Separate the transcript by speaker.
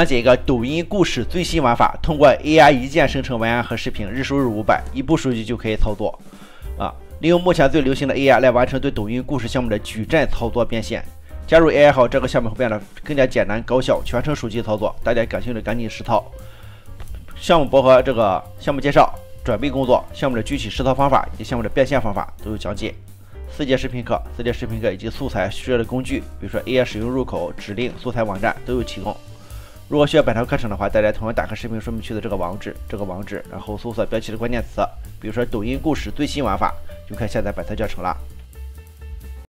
Speaker 1: 讲解一个抖音故事最新玩法，通过 AI 一键生成文案和视频，日收入五百，一部数据就可以操作。啊，利用目前最流行的 AI 来完成对抖音故事项目的矩阵操作变现。加入 AI 后，这个项目会变得更加简单高效，全程手机操作。大家感兴趣的赶紧实操。项目包括这个项目介绍、准备工作、项目的具体实操方法以及项目的变现方法都有讲解。四节视频课、四节视频课以及素材需要的工具，比如说 AI 使用入口、指令、素材网站都有提供。如果需要本套课程的话，大家同样打开视频说明区的这个网址，这个网址，然后搜索标题的关键词，比如说抖音故事最新玩法，就可以下载本套教程了。